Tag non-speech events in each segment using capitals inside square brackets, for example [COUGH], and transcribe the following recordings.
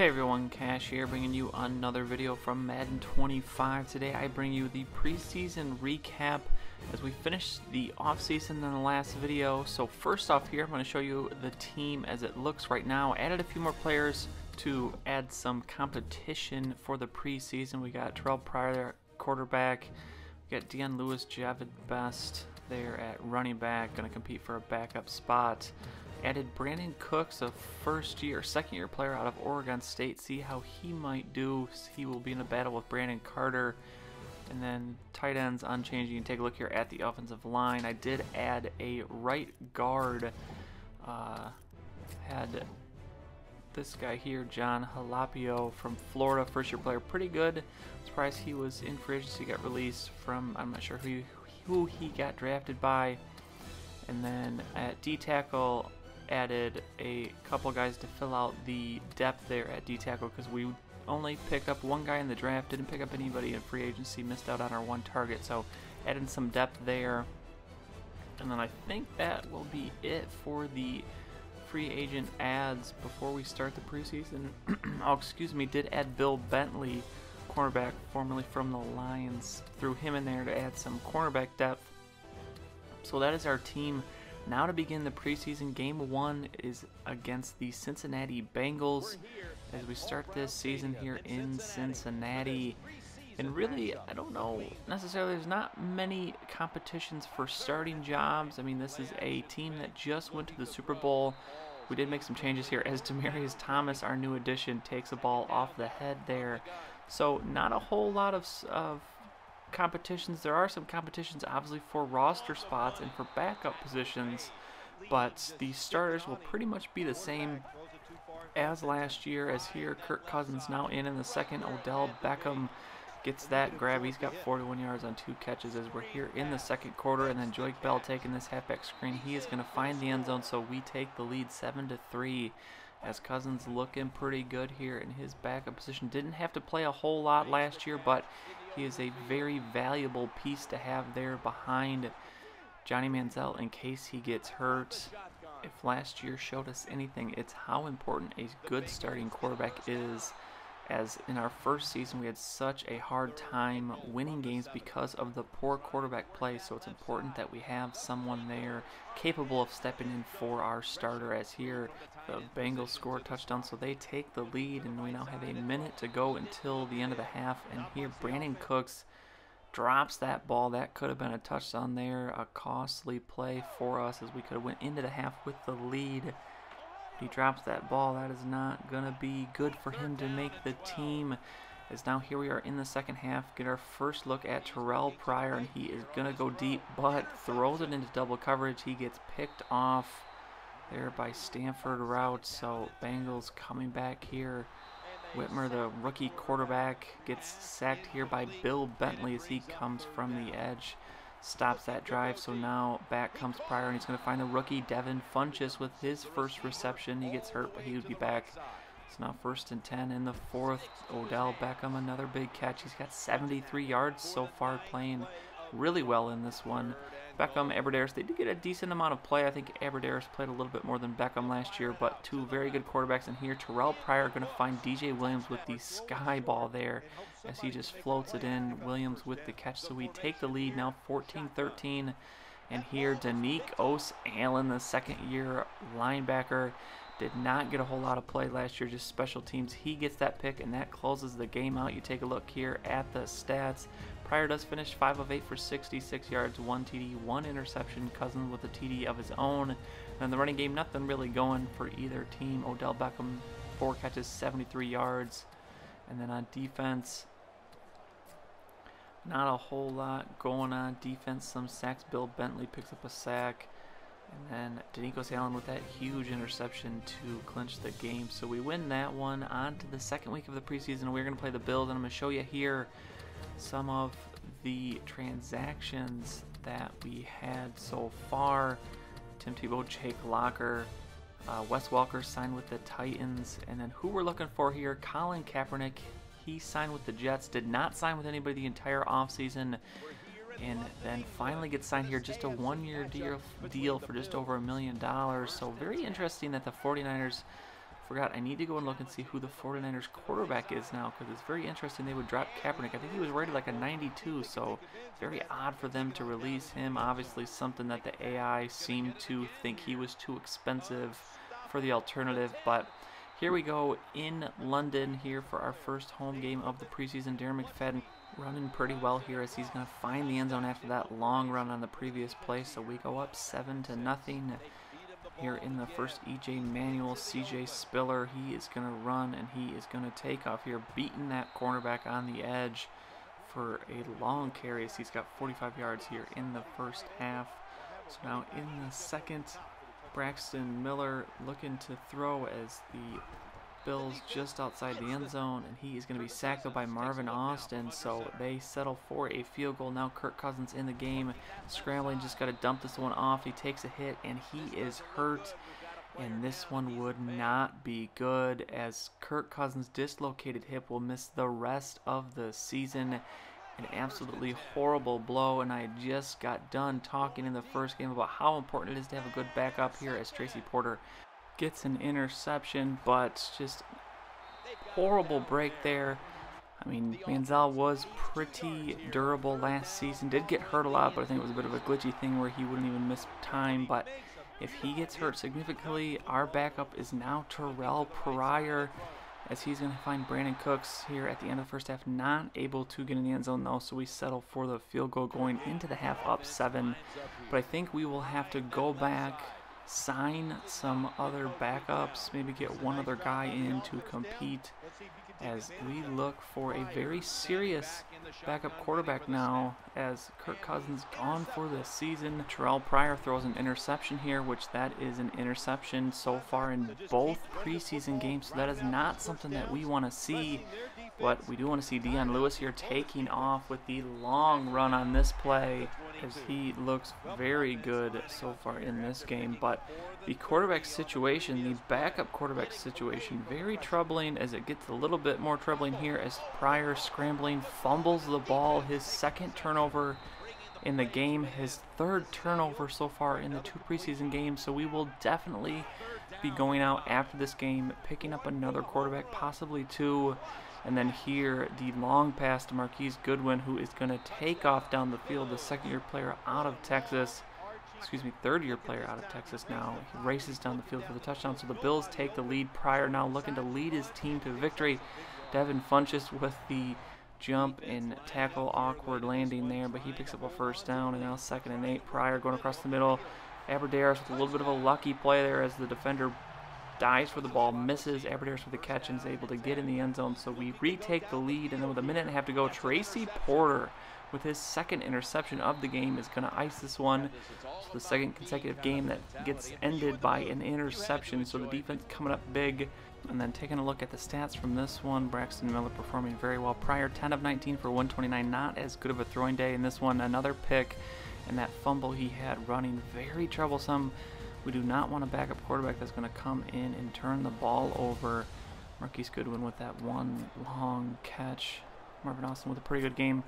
Hey everyone, Cash here, bringing you another video from Madden 25. Today I bring you the preseason recap as we finish the offseason in the last video. So first off here, I'm going to show you the team as it looks right now. Added a few more players to add some competition for the preseason. We got Terrell Pryor, quarterback. We got Dion Lewis, Jahvid Best there at running back, going to compete for a backup spot. Added Brandin Cooks, a first year, second year player out of Oregon State. See how he might do. He will be in a battle with Brandon Carter. And then tight ends unchanged. You can take a look here at the offensive line. I did add a right guard. Uh, had this guy here, Jon Halapio from Florida, first year player, pretty good. Surprised he was in free agency, got released from, I'm not sure who, who he got drafted by. And then at D tackle, added a couple guys to fill out the depth there at D tackle because we only picked up one guy in the draft, didn't pick up anybody in free agency, missed out on our one target, so adding some depth there. And then I think that will be it for the free agent ads before we start the preseason. [CLEARS THROAT] oh, excuse me, did add Bill Bentley, cornerback formerly from the Lions, threw him in there to add some cornerback depth. So that is our team now to begin the preseason, game one is against the Cincinnati Bengals as we start this season here in Cincinnati. And really, I don't know necessarily, there's not many competitions for starting jobs. I mean, this is a team that just went to the Super Bowl. We did make some changes here as [LAUGHS] Demaryius Thomas, our new addition, takes a ball off the head there. So, not a whole lot of, of competitions. There are some competitions, obviously, for roster spots and for backup positions, but the starters will pretty much be the same as last year. As here, Kirk Cousins now in in the second. Odell Beckham gets that grab. He's got 41 yards on two catches as we're here in the second quarter, and then Joique Bell taking this halfback screen. He is going to find the end zone, so we take the lead seven to three. As Cousins looking pretty good here in his backup position. Didn't have to play a whole lot last year, but he is a very valuable piece to have there behind Johnny Manziel in case he gets hurt. If last year showed us anything, it's how important a good starting quarterback is. As in our first season we had such a hard time winning games because of the poor quarterback play. So it's important that we have someone there capable of stepping in for our starter as here the Bengals score a touchdown so they take the lead and we now have a minute to go until the end of the half and here Brandin Cooks drops that ball that could have been a touchdown there a costly play for us as we could have went into the half with the lead he drops that ball. That is not going to be good for him to make the team. As now here we are in the second half. Get our first look at Terrell Pryor, and he is going to go deep, but throws it into double coverage. He gets picked off there by Stanford Routt. So Bengals coming back here. Whitmer, the rookie quarterback, gets sacked here by Bill Bentley as he comes from the edge stops that drive. So now back comes Pryor, and he's going to find the rookie Devin Funchess with his first reception. He gets hurt, but he would be back. It's now first and 10 in the fourth. Odell Beckham, another big catch. He's got 73 yards so far playing really well in this one. Beckham, Abbrederis, they did get a decent amount of play. I think Abbrederis played a little bit more than Beckham last year, but two very good quarterbacks in here. Terrell Pryor going to find DJ Williams with the sky ball there as he just floats it in. Williams with the catch, so we take the lead now 14-13. And here, Danique Ose Allen, the second year linebacker, did not get a whole lot of play last year, just special teams. He gets that pick, and that closes the game out. You take a look here at the stats. Pryor does finish 5 of 8 for 66 yards, 1 TD, 1 interception. Cousins with a TD of his own. And the running game, nothing really going for either team. Odell Beckham, 4 catches, 73 yards. And then on defense, not a whole lot going on defense. Some sacks. Bill Bentley picks up a sack. And then Danico Allen with that huge interception to clinch the game. So we win that one. On to the second week of the preseason. We're going to play the Bills, and I'm going to show you here some of the transactions that we had so far. Tim Tebow, Jake Locker, uh, Wes Walker signed with the Titans, and then who we're looking for here, Colin Kaepernick. He signed with the Jets, did not sign with anybody the entire offseason and then finally gets signed here just a one-year deal, deal for just over a million dollars. So very interesting that the 49ers forgot, I need to go and look and see who the 49ers quarterback is now because it's very interesting they would drop Kaepernick. I think he was rated like a 92, so very odd for them to release him. Obviously, something that the AI seemed to think he was too expensive for the alternative, but here we go in London here for our first home game of the preseason. Darren McFadden running pretty well here as he's going to find the end zone after that long run on the previous play. So we go up 7 to nothing here in the first EJ Manuel. CJ Spiller, he is going to run and he is going to take off here, beating that cornerback on the edge for a long carry he's got 45 yards here in the first half. So now in the second, Braxton Miller looking to throw as the Bills just outside the end zone, and he is going to be sacked by Marvin Austin. So they settle for a field goal. Now Kirk Cousins in the game, scrambling, just got to dump this one off. He takes a hit, and he is hurt. And this one would not be good as Kirk Cousins' dislocated hip will miss the rest of the season. An absolutely horrible blow, and I just got done talking in the first game about how important it is to have a good backup here as Tracy Porter gets an interception, but just horrible break there. I mean, Manziel was pretty durable last season. Did get hurt a lot, but I think it was a bit of a glitchy thing where he wouldn't even miss time. But if he gets hurt significantly, our backup is now Terrell Pryor as he's going to find Brandin Cooks here at the end of the first half, not able to get in the end zone though, so we settle for the field goal going into the half up seven. But I think we will have to go back sign some other backups, maybe get one other guy in to compete as we look for a very serious backup quarterback now as Kirk Cousins gone for the season. Terrell Pryor throws an interception here, which that is an interception so far in both preseason games, so that is not something that we want to see. But we do want to see Dion Lewis here taking off with the long run on this play as he looks very good so far in this game. But the quarterback situation, the backup quarterback situation, very troubling as it gets a little bit more troubling here as Pryor scrambling, fumbles the ball, his second turnover in the game, his third turnover so far in the two preseason games. So we will definitely be going out after this game, picking up another quarterback, possibly two. And then here, the long pass to Marquise Goodwin, who is going to take off down the field, the second year player out of Texas. Excuse me, third year player out of Texas now. He races down the field for the touchdown. So the Bills take the lead. Pryor now looking to lead his team to victory. Devin Funchess with the jump and tackle awkward landing there, but he picks up a first down and now second and eight. Pryor going across the middle. Abbrederis with a little bit of a lucky play there as the defender dives for the ball, misses Abbrederis for the catch, and is able to get in the end zone. So we retake the lead, and then with a minute and a half to go, Tracy Porter, with his second interception of the game, is going to ice this one. So the second consecutive game that gets ended by an interception. So the defense coming up big. And then taking a look at the stats from this one, Braxton Miller performing very well. Pryor, 10 of 19 for 129, not as good of a throwing day. In this one, another pick, and that fumble he had running very troublesome. We do not want a backup quarterback that's going to come in and turn the ball over. Marquise Goodwin with that one long catch. Marvin Austin with a pretty good game.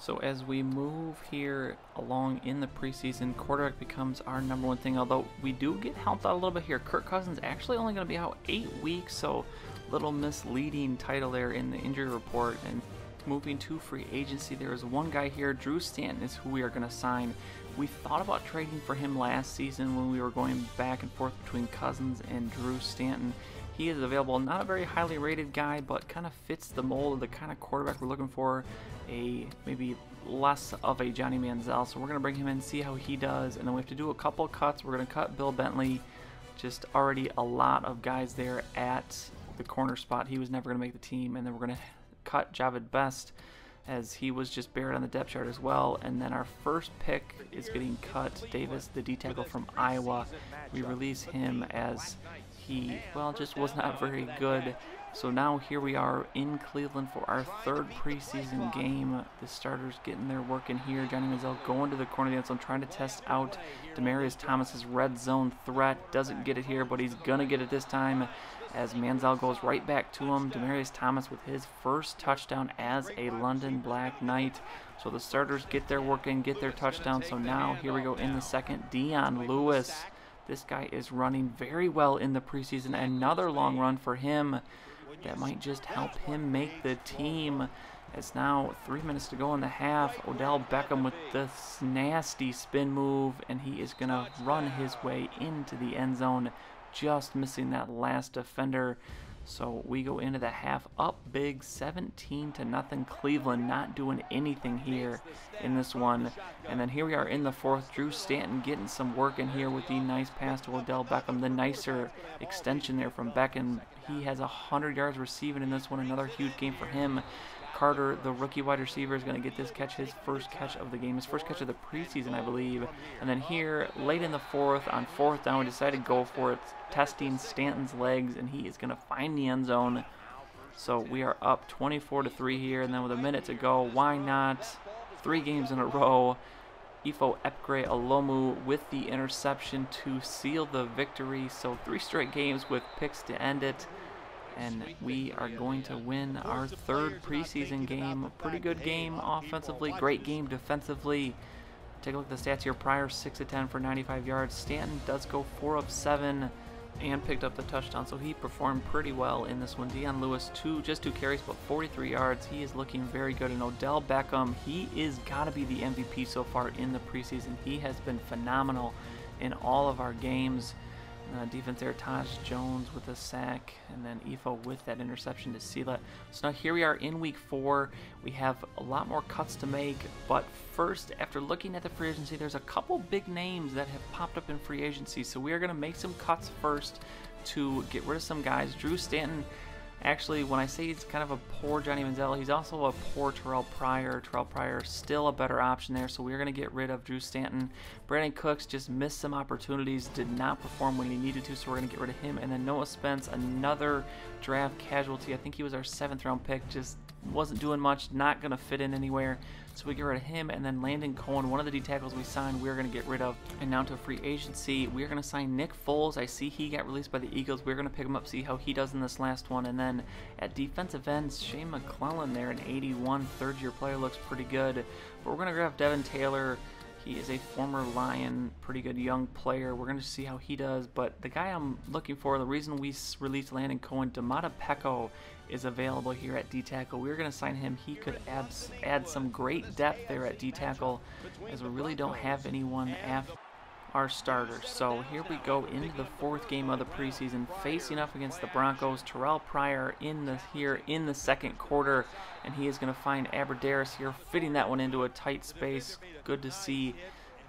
So as we move here along in the preseason, quarterback becomes our number one thing. Although we do get helped out a little bit here. Kirk Cousins actually only going to be out eight weeks, so little misleading title there in the injury report. And moving to free agency, there is one guy here. Drew Stanton is who we are going to sign we thought about trading for him last season when we were going back and forth between Cousins and Drew Stanton. He is available, not a very highly rated guy, but kind of fits the mold of the kind of quarterback we're looking for. A maybe less of a Johnny Manziel. So we're going to bring him in, see how he does, and then we have to do a couple cuts. We're going to cut Bill Bentley. Just already a lot of guys there at the corner spot. He was never going to make the team, and then we're going to cut Jahvid Best as he was just buried on the depth chart as well. And then our first pick is getting cut. Davis, the D tackle from Iowa. We release him as he, well, just was not very good. So now here we are in Cleveland for our third preseason game. The starters getting their work in here. Johnny Manziel going to the corner of the end zone, trying to test out Demaryius Thomas's red zone threat. Doesn't get it here, but he's gonna get it this time as Manziel goes right back to him. Demaryius Thomas with his first touchdown as a London Black Knight. So the starters get their work in, get their touchdown. So now here we go in the second. Dion Lewis, This guy is running very well in the preseason. Another long run for him that might just help him make the team. It's now three minutes to go in the half. Odell Beckham with this nasty spin move, and he is going to run his way into the end zone, just missing that last defender. So we go into the half up big, 17 to nothing. Cleveland not doing anything here in this one. And then here we are in the fourth. Drew Stanton getting some work in here with the nice pass to Odell Beckham. The nicer extension there from Beckham. He has 100 yards receiving in this one. Another huge game for him. Carter, the rookie wide receiver, is going to get this catch, his first catch of the game, his first catch of the preseason, I believe. And then here, late in the fourth, on fourth down, we decided to go for it, testing Stanton's legs, and he is going to find the end zone. So we are up 24 to 3 here, and then with a minute to go, why not? Three games in a row. Ifo Ekpre-Olomu with the interception to seal the victory. So three straight games with picks to end it and we are going to win our third preseason game. Pretty good game offensively, great game defensively. Take a look at the stats here. Pryor 6 of 10 for 95 yards. Stanton does go 4 of 7 and picked up the touchdown, so he performed pretty well in this one. Dion Lewis, two just two carries, but 43 yards. He is looking very good. And Odell Beckham, he is got to be the MVP so far in the preseason. He has been phenomenal in all of our games. Uh, defense there, Taj Jones with a sack, and then Ifo with that interception to seal it. So now here we are in week four. We have a lot more cuts to make, but first, after looking at the free agency, there's a couple big names that have popped up in free agency. So we are going to make some cuts first to get rid of some guys. Drew Stanton Actually, when I say he's kind of a poor Johnny Manziel, he's also a poor Terrell Pryor. Terrell Pryor still a better option there, so we're going to get rid of Drew Stanton. Brandin Cooks just missed some opportunities, did not perform when he needed to, so we're going to get rid of him. And then Noah Spence, another draft casualty. I think he was our seventh round pick, just wasn't doing much, not going to fit in anywhere. So we get rid of him, and then Landon Cohen, one of the D tackles we signed, we're going to get rid of. And now to free agency, we're going to sign Nick Foles. I see he got released by the Eagles. We're going to pick him up, see how he does in this last one. And then at defensive ends, Shane McClellin there, an 81 third year player, looks pretty good. But we're going to grab Devin Taylor. He is a former Lion, pretty good young player. We're going to see how he does. But the guy I'm looking for, the reason we released Landon Cohen, Domata Peko is available here at D tackle. We're going to sign him. He could add add some great depth there at D tackle, as we really don't have anyone after our starters. So here we go into the fourth game of the preseason, facing up against the Broncos. Terrell Pryor in the here in the second quarter, and he is going to find Abbrederis here, fitting that one into a tight space. Good to see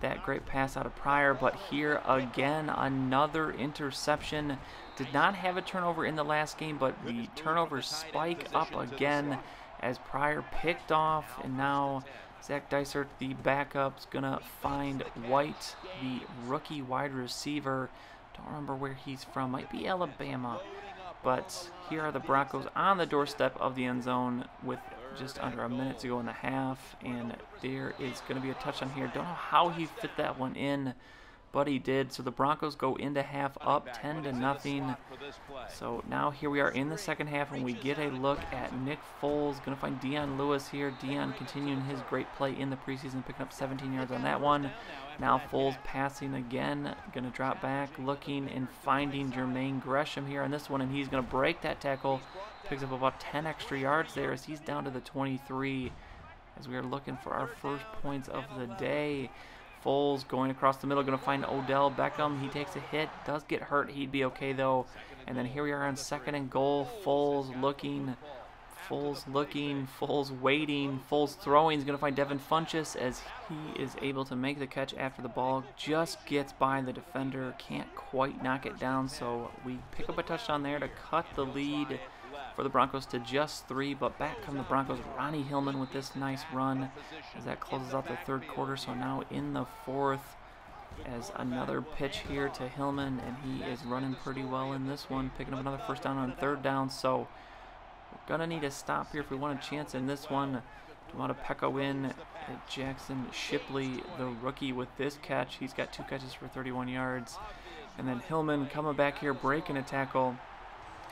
that great pass out of Pryor, but here again, another interception. Did not have a turnover in the last game, but the turnovers spike up again as Pryor picked off, and now Zac Dysert, the backup's gonna find White, the rookie wide receiver. Don't remember where he's from, might be Alabama. But here are the Broncos on the doorstep of the end zone with just under a minute to go in the half, and there is going to be a touchdown here. Don't know how he fit that one in, but he did. So the Broncos go into half up 10 to nothing. So now here we are in the second half, and we get a look at Nick Foles. Going to find Dion Lewis here. Dion continuing his great play in the preseason, picking up 17 yards on that one. Now Foles passing again, going to drop back, looking and finding Jermaine Gresham here on this one, and he's going to break that tackle. Picks up about 10 extra yards there as he's down to the 23 as we are looking for our first points of the day. Foles going across the middle, going to find Odell Beckham. He takes a hit, does get hurt. He'd be okay though. And then here we are on second and goal. Foles looking Foles looking, Foles waiting, Foles throwing. He's going to find Devin Funchess as he is able to make the catch after the ball just gets by the defender. Can't quite knock it down, so we pick up a touchdown there to cut the lead for the Broncos to just three, but back come the Broncos. Ronnie Hillman with this nice run as that closes out the third quarter. So now in the fourth, as another pitch here to Hillman, and he is running pretty well in this one, picking up another first down on third down. So we're Gonna need a stop here if we want a chance in this one. Domata Peko in. Uh, Jaxon Shipley, the rookie, with this catch. He's got two catches for 31 yards. And then Hillman coming back here, breaking a tackle.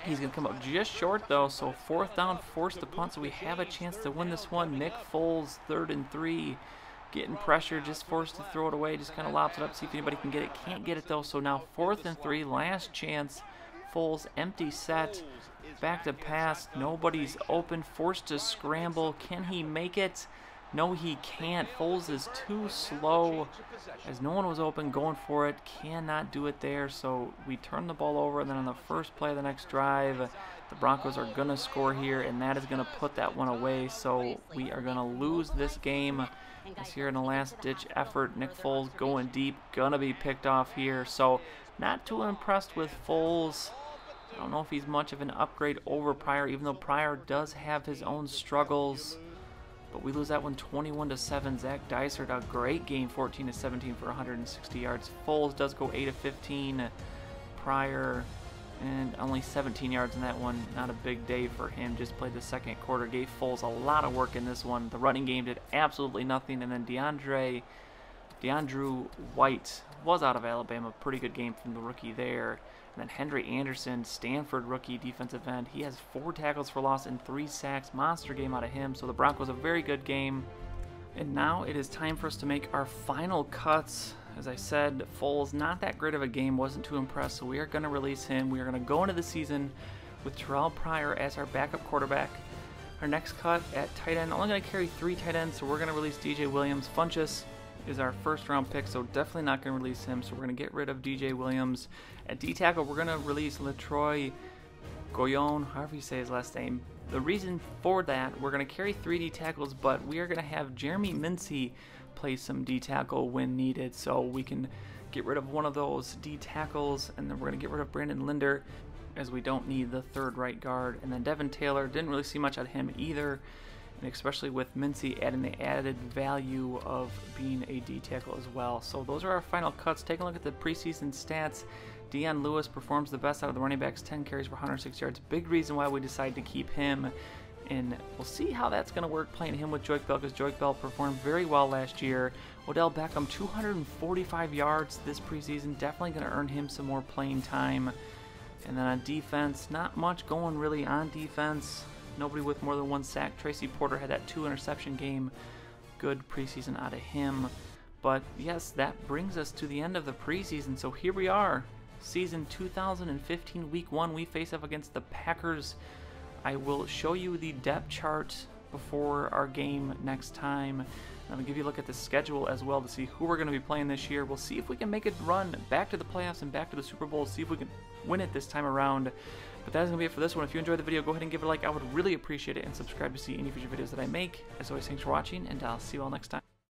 He's going to come up just short, though. So fourth down, force the punt. So we have a chance to win this one. Nick Foles, third and three. getting pressure, just forced to throw it away, just kind of lobs it up, see if anybody can get it. Can't get it though, so now fourth and three, last chance. Foles, empty set, back to pass, nobody's open, forced to scramble. Can he make it? No, he can't. Foles is too slow as no one was open going for it. Cannot do it there, so we turn the ball over, and then on the first play of the next drive, the Broncos are going to score here, and that is going to put that one away, so we are going to lose this game. This here in the last-ditch effort, Nick Foles going deep, going to be picked off here, so not too impressed with Foles. I don't know if he's much of an upgrade over Pryor, even though Pryor does have his own struggles. But we lose that one 21 to 7. Zac Dysert, a great game, 14 to 17 for 160 yards. Foles does go 8 to 15. Pryor and only 17 yards in that one. Not a big day for him. Just played the second quarter. Gave Foles a lot of work in this one. The running game did absolutely nothing. And then DeAndre, DeAndrew White was out of Alabama. Pretty good game from the rookie there. And then Henry Anderson, Stanford rookie defensive end. He has four tackles for loss and three sacks. Monster game out of him. So the Broncos a very good game. And now it is time for us to make our final cuts. As I said, Foles, not that great of a game, wasn't too impressed, so we are going to release him. We are going to go into the season with Terrell Pryor as our backup quarterback. Our next cut at tight end, only going to carry three tight ends, so we're going to release DJ Williams. Funchess is our first round pick, so definitely not going to release him. So we're going to get rid of DJ Williams. At D tackle, we're going to release Latroy Goyon, however you say his last name. The reason for that, we're going to carry three D tackles, but we are going to have Jeremy Mincey play some D tackle when needed, so we can get rid of one of those D tackles, and then we're going to get rid of Brandon Linder as we don't need the third right guard. And then Devin Taylor, didn't really see much of him either and especially with Mincey adding the added value of being a D tackle as well. So those are our final cuts. Take a look at the preseason stats. Dion Lewis performs the best out of the running backs, 10 carries for 106 yards. Big reason why we decided to keep him. And we'll see how that's going to work playing him with Joique Bell because Joique Bell performed very well last year. Odell Beckham, 245 yards this preseason. Definitely going to earn him some more playing time. And then on defense, not much going really on defense. Nobody with more than one sack. Tracy Porter had that two interception game. Good preseason out of him. But yes, that brings us to the end of the preseason. So here we are. Season 2015, week one, we face up against the Packers. I will show you the depth chart before our game next time. I'm going to give you a look at the schedule as well to see who we're going to be playing this year. We'll see if we can make it run back to the playoffs and back to the Super Bowl, see if we can win it this time around. But that is going to be it for this one. If you enjoyed the video, go ahead and give it a like. I would really appreciate it. And subscribe to see any future videos that I make. As always, thanks for watching, and I'll see you all next time.